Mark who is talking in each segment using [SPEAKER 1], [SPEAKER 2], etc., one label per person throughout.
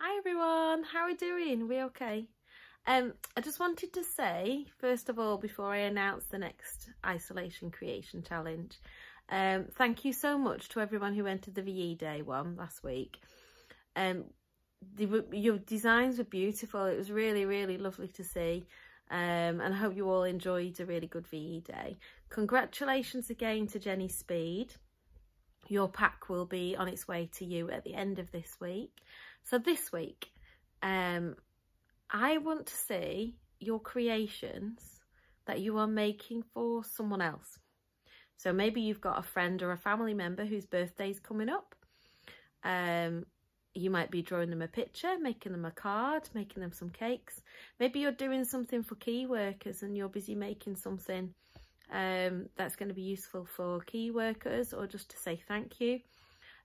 [SPEAKER 1] Hi everyone, how are we doing? We okay? Um, I just wanted to say, first of all, before I announce the next Isolation Creation Challenge, um, thank you so much to everyone who entered the VE Day one last week. Um, your designs were beautiful. It was really, really lovely to see. Um, and I hope you all enjoyed a really good VE Day. Congratulations again to Jenny Speed. Your pack will be on its way to you at the end of this week. So this week, um, I want to see your creations that you are making for someone else. So maybe you've got a friend or a family member whose birthday is coming up. Um, you might be drawing them a picture, making them a card, making them some cakes. Maybe you're doing something for key workers and you're busy making something um, that's going to be useful for key workers or just to say thank you.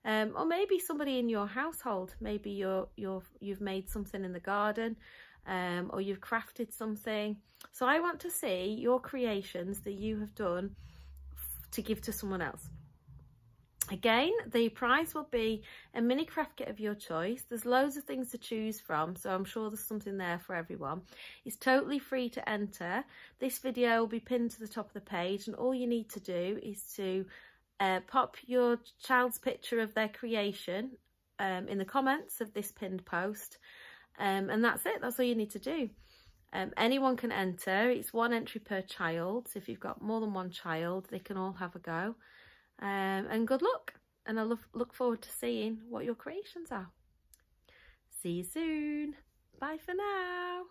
[SPEAKER 1] Um, or maybe somebody in your household maybe you're you're you've made something in the garden um, or you've crafted something. So I want to see your creations that you have done to give to someone else Again, the prize will be a mini craft kit of your choice. There's loads of things to choose from, so I'm sure there's something there for everyone. It's totally free to enter. This video will be pinned to the top of the page, and all you need to do is to uh, pop your child's picture of their creation um, in the comments of this pinned post. Um, and that's it, that's all you need to do. Um, anyone can enter, it's one entry per child. So if you've got more than one child, they can all have a go. Um, and good luck. And I look, look forward to seeing what your creations are. See you soon. Bye for now.